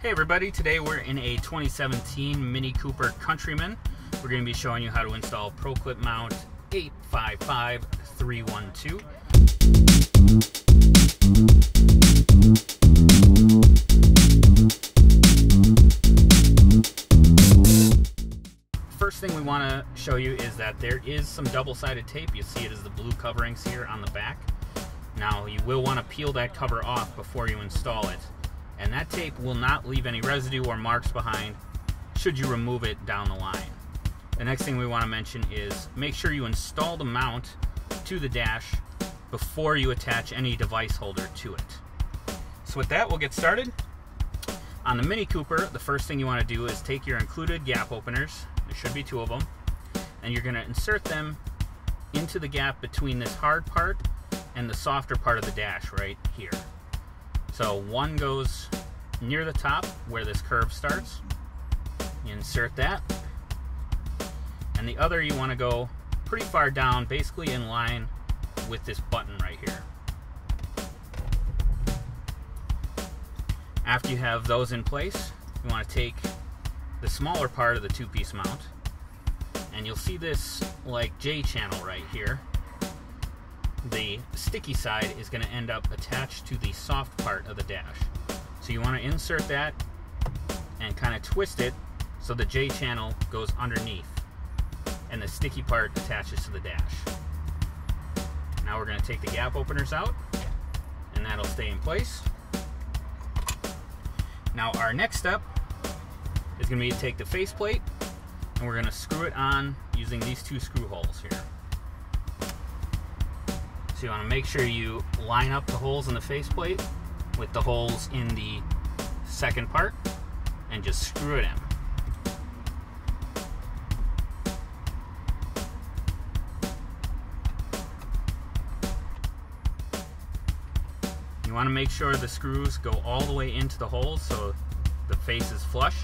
Hey everybody, today we're in a 2017 Mini Cooper Countryman. We're going to be showing you how to install ProClip mount 855312. First thing we want to show you is that there is some double-sided tape. You see it as the blue coverings here on the back. Now you will want to peel that cover off before you install it and that tape will not leave any residue or marks behind should you remove it down the line. The next thing we want to mention is make sure you install the mount to the dash before you attach any device holder to it. So with that, we'll get started. On the Mini Cooper, the first thing you want to do is take your included gap openers, there should be two of them, and you're going to insert them into the gap between this hard part and the softer part of the dash right here. So one goes near the top where this curve starts. You insert that. And the other you want to go pretty far down, basically in line with this button right here. After you have those in place, you want to take the smaller part of the two-piece mount, and you'll see this like J channel right here the sticky side is going to end up attached to the soft part of the dash. So you want to insert that and kind of twist it so the J channel goes underneath and the sticky part attaches to the dash. Now we're going to take the gap openers out and that'll stay in place. Now our next step is going to be to take the faceplate and we're going to screw it on using these two screw holes here. So you want to make sure you line up the holes in the faceplate with the holes in the second part and just screw it in. You want to make sure the screws go all the way into the holes so the face is flush.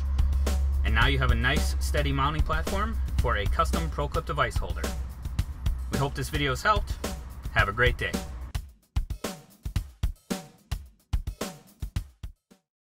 And now you have a nice steady mounting platform for a custom ProClip device holder. We hope this video has helped. Have a great day.